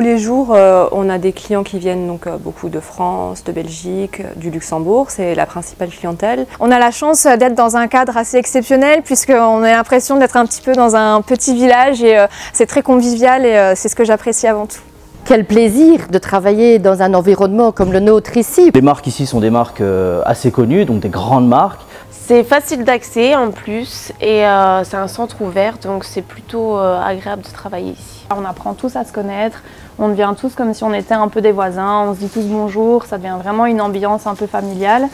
les jours, euh, on a des clients qui viennent donc euh, beaucoup de France, de Belgique, euh, du Luxembourg, c'est la principale clientèle. On a la chance d'être dans un cadre assez exceptionnel puisqu'on a l'impression d'être un petit peu dans un petit village et euh, c'est très convivial et euh, c'est ce que j'apprécie avant tout. Quel plaisir de travailler dans un environnement comme le nôtre ici. Les marques ici sont des marques assez connues, donc des grandes marques. C'est facile d'accès en plus et euh, c'est un centre ouvert donc c'est plutôt euh, agréable de travailler ici. On apprend tous à se connaître, on devient tous comme si on était un peu des voisins, on se dit tous bonjour, ça devient vraiment une ambiance un peu familiale.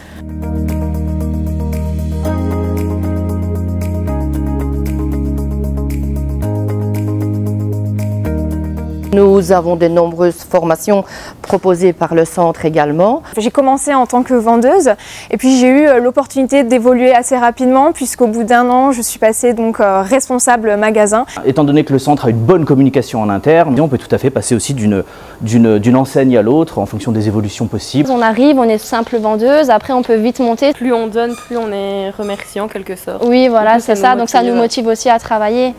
Nous avons de nombreuses formations proposées par le centre également. J'ai commencé en tant que vendeuse et puis j'ai eu euh, l'opportunité d'évoluer assez rapidement puisqu'au bout d'un an je suis passée donc euh, responsable magasin. Étant donné que le centre a une bonne communication en interne, on peut tout à fait passer aussi d'une enseigne à l'autre en fonction des évolutions possibles. On arrive, on est simple vendeuse, après on peut vite monter. Plus on donne, plus on est remercié en quelque sorte. Oui, voilà, c'est ça, donc ça nous motive aussi à travailler.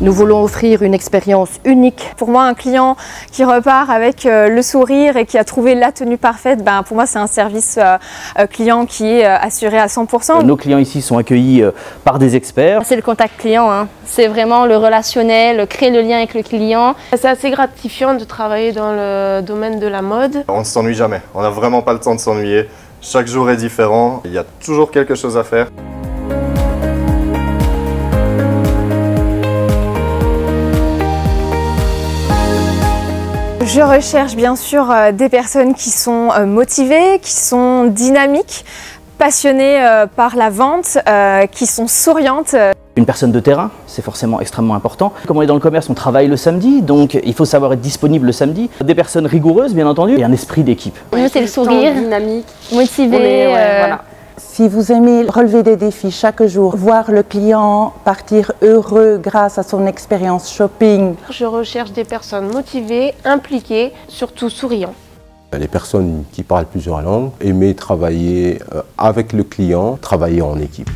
Nous voulons offrir une expérience unique. Pour moi, un client qui repart avec euh, le sourire et qui a trouvé la tenue parfaite, ben, pour moi c'est un service euh, euh, client qui est assuré à 100%. Nos clients ici sont accueillis par des experts. C'est le contact client, hein. c'est vraiment le relationnel, créer le lien avec le client. C'est assez gratifiant de travailler dans le domaine de la mode. On ne s'ennuie jamais, on n'a vraiment pas le temps de s'ennuyer. Chaque jour est différent, il y a toujours quelque chose à faire. Je recherche bien sûr euh, des personnes qui sont euh, motivées, qui sont dynamiques, passionnées euh, par la vente, qui sont souriantes. Une personne de terrain, c'est forcément extrêmement important. Comme on est dans le commerce, on travaille le samedi, donc il faut savoir être disponible le samedi. Des personnes rigoureuses, bien entendu, et un esprit d'équipe. Nous, c'est le sourire, dynamique. motivé. On est- ouais, euh, voilà. Si vous aimez relever des défis chaque jour, voir le client partir heureux grâce à son expérience shopping, Je recherche des personnes motivées, impliquées, surtout souriantes. Les personnes qui parlent plusieurs langues, aimer travailler euh, avec le client, travailler en équipe.